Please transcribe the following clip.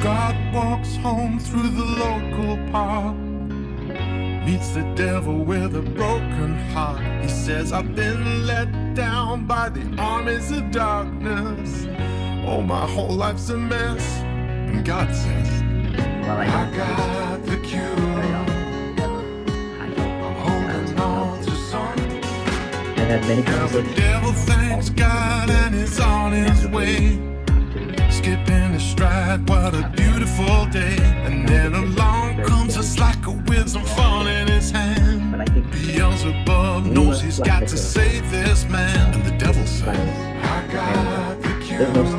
God walks home through the local park. Meets the devil with a broken heart. He says, I've been let down by the armies of darkness. Oh, my whole life's a mess. And God says, I got the cure. I'm holding on to something. I've had many the conversations. devil thanks God and is on his way. Skipping a stride, outside, what a beautiful day. And then along comes us like a some fun in his hand. Beelzebub knows he's got to save this man. And the devil says, I got the cure.